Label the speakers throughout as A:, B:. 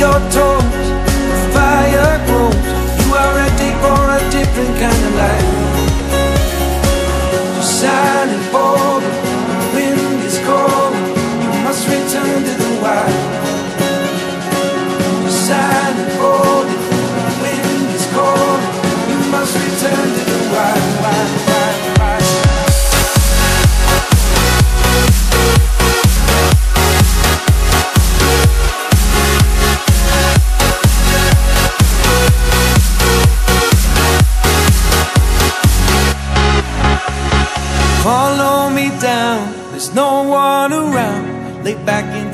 A: Your toes, the fire grows. You are ready for a different kind of life.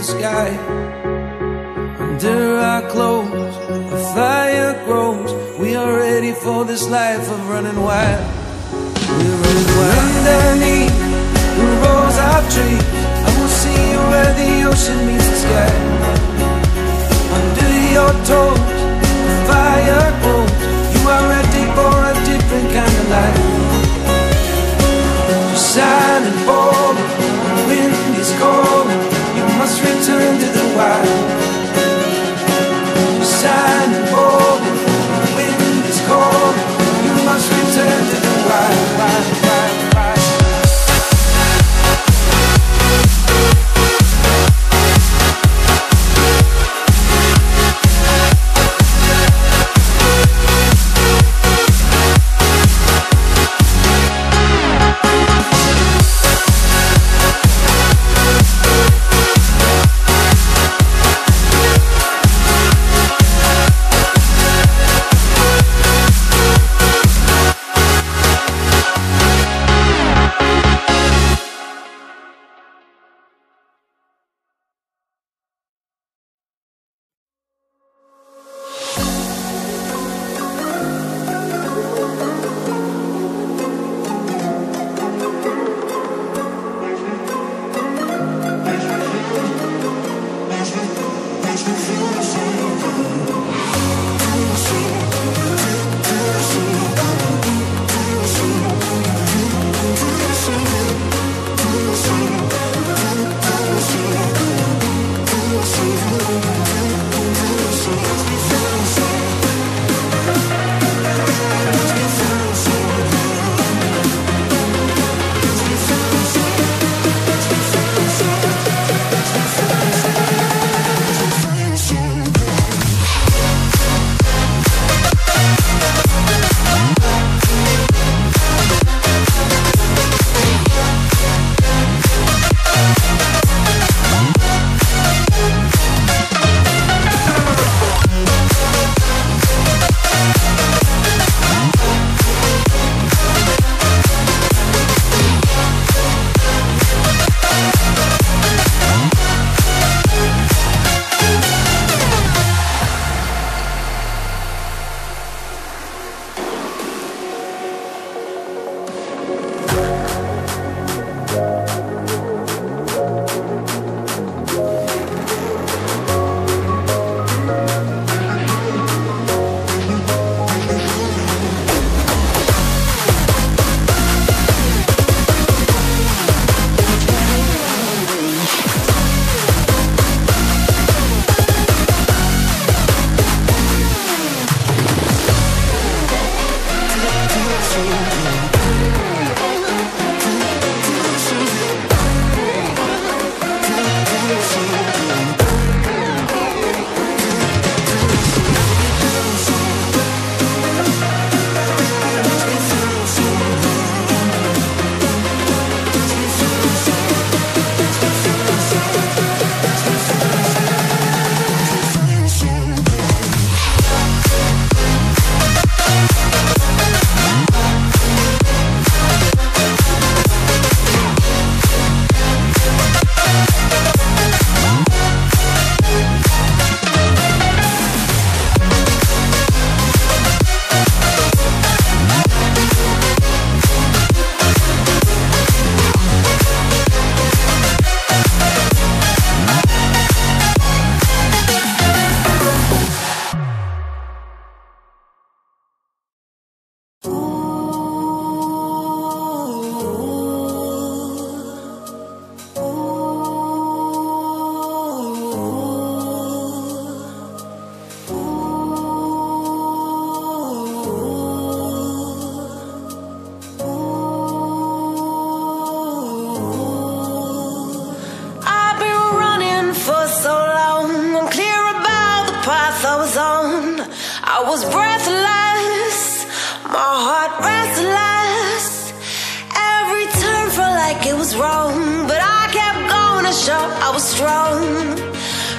A: the sky. Under our clothes, a fire grows. We are ready for this life of running wild. We're running wild. Underneath the rows of trees, I will see you where the ocean meets the sky. Under your toes, the fire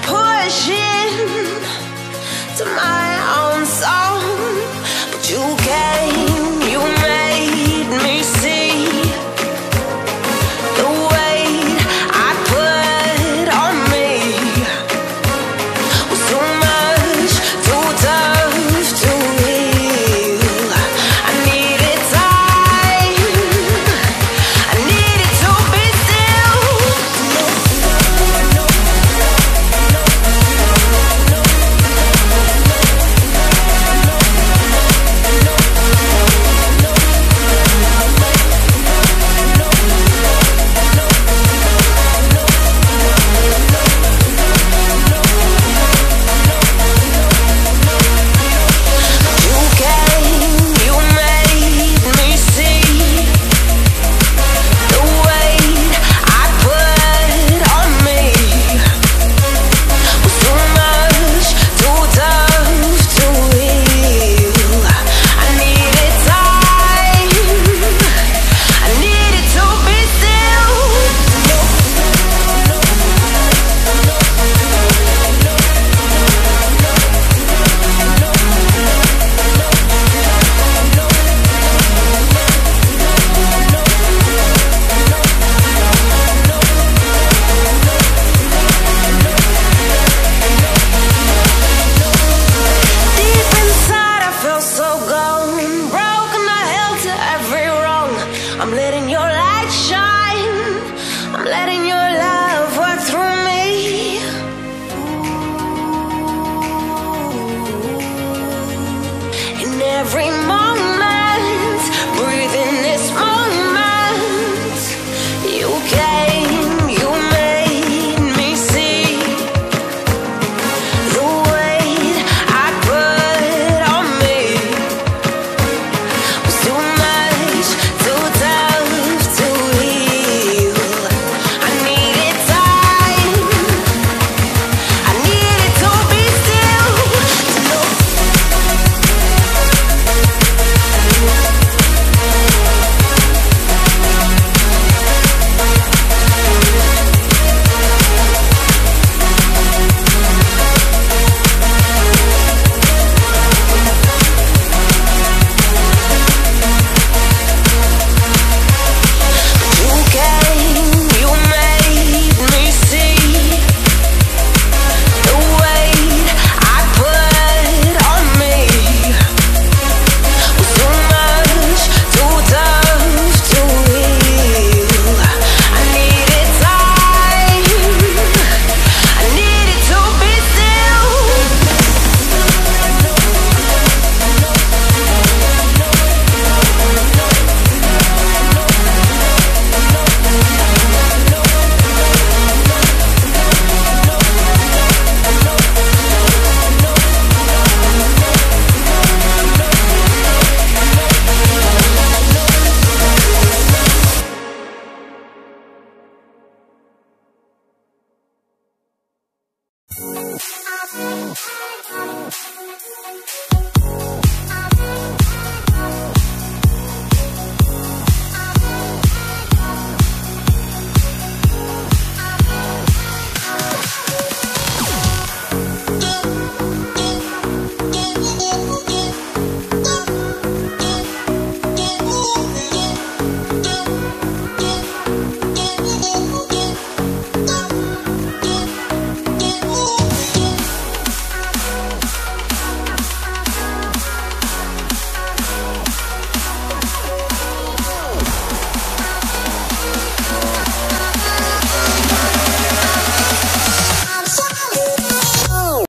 B: Pushing to my every